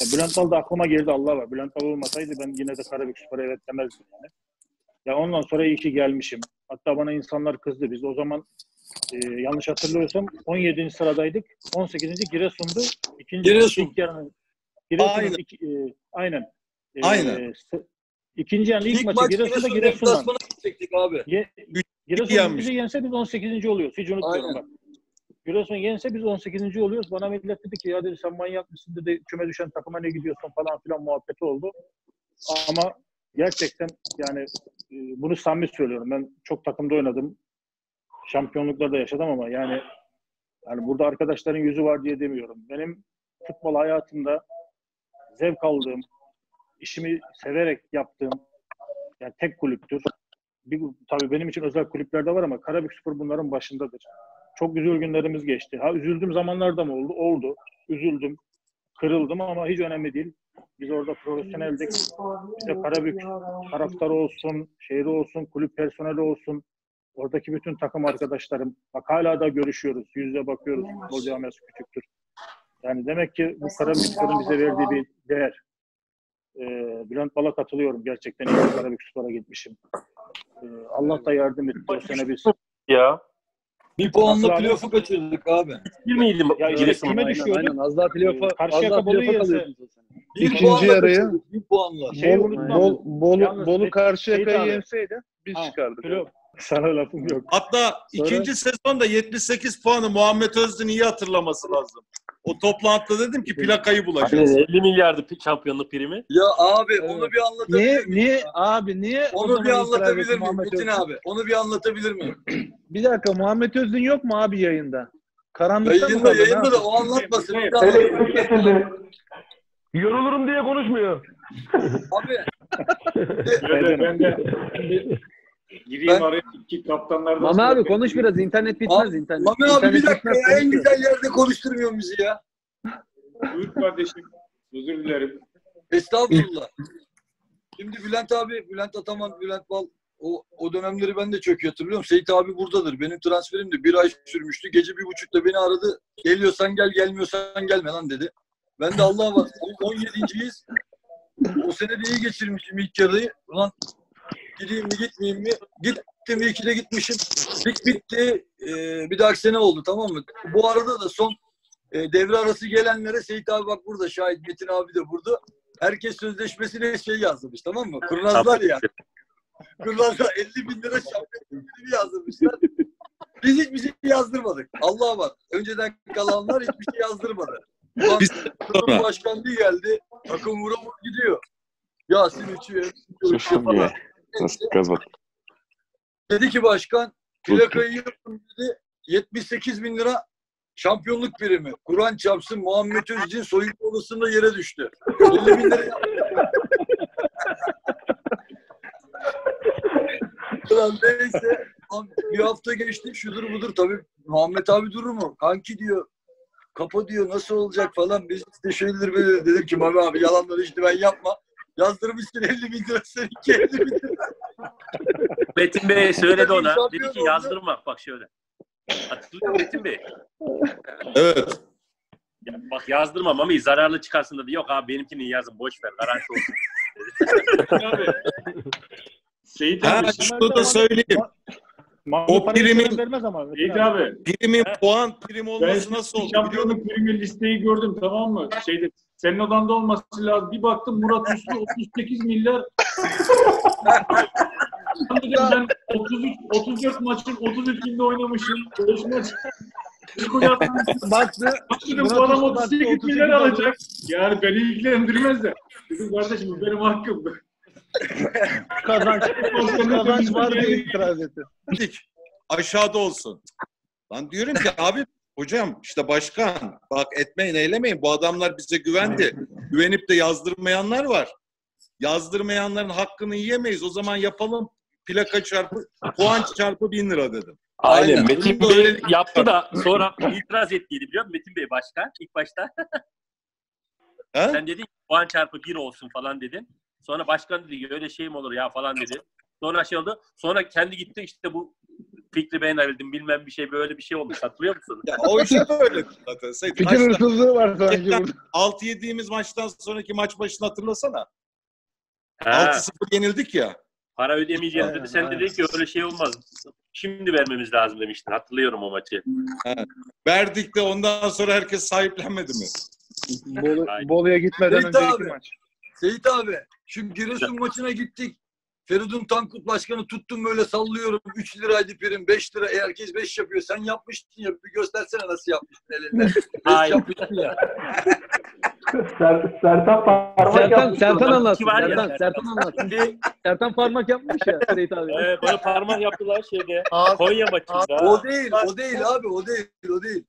Ya Bülent Bal da aklıma girdi Allah var. Bülent Bal olmasaydı ben yine de Karabük Spor'a evet demezdim yani. Ya ondan sonra iyi ki gelmişim. Hatta bana insanlar kızdı. Biz o zaman e, yanlış hatırlıyorsam 17. sıradaydık. 18. Giresun'du. İkinci Giresun. ilk yarının Giresun'un Aynen. iki- e, aynen. E, Aynen. s- İkinci yarının ilk, İlk maçı maç Giresun'da Giresun Giresun'dan. gidecektik abi. Ye, Giresun yenmiş. bizi yense biz 18. oluyoruz. Hiç unutmuyorum Aynen. bak. Giresun yense biz 18. oluyoruz. Bana millet dedi ki ya dedi sen manyak mısın dedi. Küme düşen takıma ne gidiyorsun falan filan muhabbeti oldu. Ama gerçekten yani e, bunu samimi söylüyorum. Ben çok takımda oynadım. Şampiyonluklarda yaşadım ama yani yani burada arkadaşların yüzü var diye demiyorum. Benim futbol hayatımda zevk aldığım, işimi severek yaptığım yani tek kulüptür. Bir, tabii benim için özel kulüpler de var ama Karabükspor bunların başındadır. Çok güzel günlerimiz geçti. Ha üzüldüğüm zamanlar da mı oldu? Oldu. Üzüldüm. Kırıldım ama hiç önemli değil. Biz orada profesyoneldik. İşte Karabük taraftarı olsun, şehri olsun, kulüp personeli olsun. Oradaki bütün takım arkadaşlarım. Bak hala da görüşüyoruz. Yüzle bakıyoruz. Futbol camiası küçüktür. Yani demek ki bu Karabükspor'un bize verdiği bir değer. Ee, Bülent Bal'a katılıyorum. Gerçekten iyi bir Karabükspor'a gitmişim. Ee, Allah da yardım etti. O sene biz Ya. Bir puanla playoff'u kaçırdık abi. Bir miydi? Ya işte kime Aynen, düşüyordu? aynen. Az daha playoff'a, kalıyordunuz o sene. Bir İkinci yarıya- Bir puanla. Şeyi Bol, bol, Bolu, Bolu Seyit- Karşıyaka'yı Seyit abi. yenseydi biz Ha, çıkardık. Playoff. Sana lafım yok. Hatta ikinci sezonda 78 puanı Muhammed Özden iyi hatırlaması lazım. O toplantıda dedim ki plakayı bulacağız. Hani 50 milyardı pi- şampiyonluk primi. Ya abi onu bir anlatabilir Niye, miyim? niye abi niye o Onu zaman bir anlatabilir ettin miyim Muhammed Metin abi? Onu bir anlatabilir miyim? Bir dakika Muhammed Özün yok mu abi yayında? Karanlıkta mı Yayında yayında da o anlatmasın. Bir de Elektrik anlatmasın. kesildi. Yorulurum diye konuşmuyor. Abi de, ben de, ben de gireyim Ben- araya iki kaptanlardan Mami abi konuş biraz. internet bitmez internet. Mami abi bir dakika ya en güzel yerde konuşturmuyor bizi ya. Buyur kardeşim. Özür dilerim. Estağfurullah. Şimdi Bülent abi, Bülent Ataman, Bülent Bal o, o dönemleri ben de çok iyi hatırlıyorum. Seyit abi buradadır. Benim transferim de bir ay sürmüştü. Gece bir buçukta beni aradı. Geliyorsan gel, gelmiyorsan gelme lan dedi. Ben de Allah'a var. 17.yiz. O sene de iyi geçirmişim ilk yarıyı. Ulan gideyim mi gitmeyeyim mi? Gittim iyi ki de gitmişim. Lig bitti. Ee, bir dahaki sene oldu tamam mı? Bu arada da son e, devre arası gelenlere Seyit abi bak burada şahit Metin abi de burada. Herkes sözleşmesine şey yazdırmış tamam mı? Kurnazlar ya. Kurnazlar 50 bin lira şampiyonluk yazdırmışlar. Biz hiçbir şey yazdırmadık. Allah var. Önceden kalanlar hiçbir şey yazdırmadı. Ulan, takım başkanlığı geldi. Takım vura vura gidiyor. Yasin uçuyor. uçuyor falan. Dedi ki başkan plakayı yapın dedi. 78 bin lira şampiyonluk primi. Kur'an çarpsın Muhammed Özcin soyunma odasında yere düştü. 50 bin lira. Ulan neyse. Bir hafta geçti şudur budur tabii Muhammed abi durur mu? Kanki diyor kapa diyor nasıl olacak falan. Biz işte şöyledir böyle dedim ki Mami abi yalanları işte ben yapma. Yazdırmışsın 50 bin lira seninki 50 bin lira. Metin Bey söyledi ona. Dedi ki yazdırma. Bak şöyle. Hatırlıyor Metin Bey? Evet. Ya bak yazdırma Mami zararlı çıkarsın dedi. Yok abi benimkini yazın boş ver garanti olsun. Seyit Ha, şunu da söyleyeyim. O primin, vermez ama. Seyit abi. primin puan prim Ben olması nasıl oldu? şampiyonluk primi listeyi gördüm tamam mı? Şeyde senin odanda olması lazım. Bir baktım Murat Üstü 38 milyar. Ben dedim ben 33, 34 maçın 33'ünde oynamışım. 5 maç. Baktı. Dedim bu adam 38 milyar alacak. Yani beni ilgilendirmez de. Dedim kardeşim bu benim hakkım. Kazanç, kazanç var diye itiraz etti. Aşağıda olsun. Lan diyorum ki abi hocam işte başkan bak etmeyin eylemeyin bu adamlar bize güvendi. Güvenip de yazdırmayanlar var. Yazdırmayanların hakkını yiyemeyiz. O zaman yapalım plaka çarpı puan çarpı bin lira dedim. Aynen. Aynen. Metin Bunu Bey öyle- yaptı da sonra itiraz ettiydi biliyor musun Metin Bey başta ilk başta. He? Sen dedin puan çarpı bir olsun falan dedin. Sonra başkan dedi ki öyle şey mi olur ya falan dedi. Sonra şey oldu. Sonra kendi gitti işte bu fikri ben ayrıldım bilmem bir şey böyle bir şey olmuş hatırlıyor musun? Ya o işi böyle zaten. Seyit, Fikir kaçta- hırsızlığı var sanki burada. 6 yediğimiz maçtan sonraki maç başını hatırlasana. Ha, 6-0 yenildik ya. Para ödemeyeceğiz dedi. Sen Aynen. dedin ki öyle şey olmaz. Şimdi vermemiz lazım demiştin. Hatırlıyorum o maçı. Verdik de ondan sonra herkes sahiplenmedi mi? Bolu. Bolu'ya gitmeden Seyit önceki abi. maç. Seyit abi şu Giresun maçına gittik. Feridun Tankut Başkanı tuttum böyle sallıyorum. 3 liraydı prim, 5 lira. E, herkes 5 yapıyor. Sen yapmıştın ya. Bir göstersene nasıl yapmıştın elinde. 5 Hayır. yapmıştın ya. Sertan parmak Sertan, yapmış. Sertan anlatsın. var ya. Sertan, Sertan anlatsın. Sertan parmak yapmış ya Seyit abi. Ee, bana parmak yaptılar şeyde. Konya maçında. O değil, o değil abi, o değil, o değil.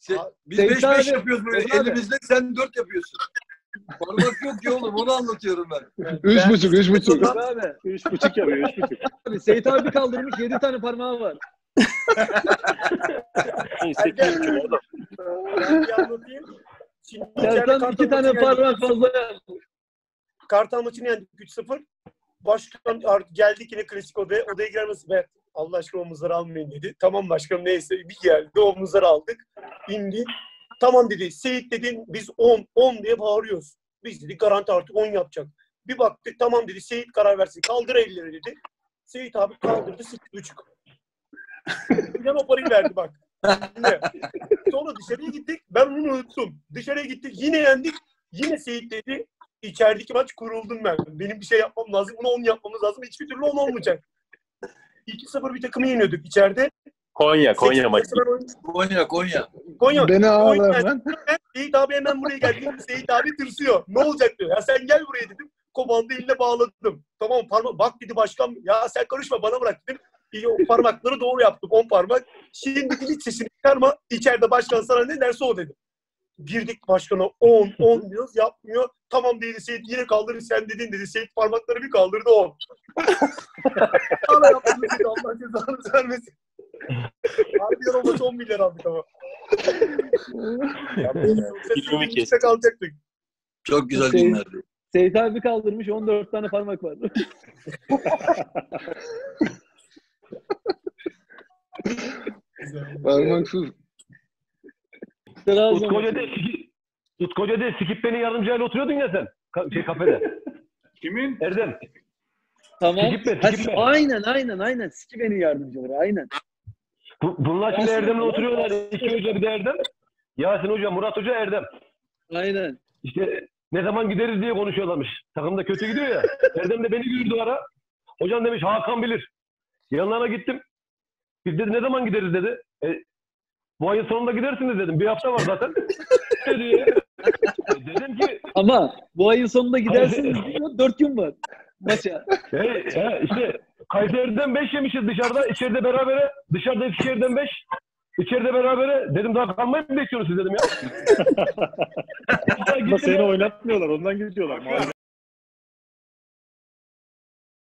Şey, biz Seyit 5-5 abi, yapıyoruz böyle elimizde, sen 4 yapıyorsun. Parmak yok ki oğlum, onu anlatıyorum ben. Üç buçuk, üç buçuk. Abi. Üç buçuk yapıyor, üç buçuk. abi. Seyit abi kaldırmış 7 tane parmağı var. Sekiz buçuk oğlum. Ben bir anlatayım. Şimdi 2 tane parmak fazla yapmış. Kartal maçını yendik 3-0. Başkan artık geldik yine klasik odaya. Odaya giremez. Be Allah aşkına omuzları almayın dedi. Tamam başkanım neyse bir geldi omuzları aldık. İndi. Tamam dedi. Seyit dedin biz 10 10 diye bağırıyoruz. Biz dedik garanti artık 10 yapacak. Bir baktık tamam dedi Seyit karar versin. Kaldır elleri dedi. Seyit abi kaldırdı 8.5. Bilen o parayı verdi bak. Sonra dışarıya gittik. Ben onu unuttum. Dışarıya gittik. Yine yendik. Yine Seyit dedi. İçerideki maç kuruldum ben. Benim bir şey yapmam lazım. Bunu 10 yapmamız lazım. Hiçbir türlü 10 olmayacak. 2-0 bir takımı yeniyorduk içeride. Konya, Konya maçı. Konya, Konya. Konya. Beni ağlar lan. Seyit abi hemen buraya geldi. Seyit abi tırsıyor. Ne olacak diyor. Ya sen gel buraya dedim. Komanda eline bağladım. Tamam parmak bak dedi başkan. Ya sen karışma bana bırak dedim. İyi, o parmakları doğru yaptım. 10 parmak. Şimdi dedi, hiç sesini çıkarma. İçeride başkan sana ne derse o dedim. Girdik başkana 10 10 diyoruz yapmıyor. Tamam dedi Seyit yine kaldırır sen dedin dedi. Seyit parmakları bir kaldırdı 10. Hala yaptım dedi Allah cezanı vermesin. Harbiden o maç 10 milyar aldık ama. Kez. Sesle kalacaktık. Çok güzel Seyit- günlerdi. Seyit abi kaldırmış 14 tane parmak var. Parmaksız. Utkoce'de, Siki- Utkoce'de Skippe'nin yardımcıyla oturuyordun ya sen. Ka- şey kafede. Kimin? Erdem. Tamam. Skipper, Ha, Skipper. aynen aynen aynen. Skibe'nin yardımcıları aynen. Bu- Bunlar şimdi Erdem'le oturuyorlar. İki hoca bir de Erdem. Yasin Hoca, Murat Hoca, Erdem. Aynen. İşte ne zaman gideriz diye konuşuyorlarmış. Takım da kötü gidiyor ya. Erdem de beni gördü ara. Hocam demiş Hakan bilir. Yanlarına gittim. Biz dedi ne zaman gideriz dedi. E, bu ayın sonunda gidersiniz dedim. Bir hafta var zaten. dedi ya. E, dedim ki Ama bu ayın sonunda gidersiniz diyor. 4 gün var maça. He, he, işte Kayseri'den 5 yemişiz dışarıda. içeride berabere. Dışarıda Eskişehir'den 5. İçeride berabere. Dedim daha kalmayı mı bekliyorsunuz siz dedim ya. Ama seni oynatmıyorlar. Ondan gidiyorlar.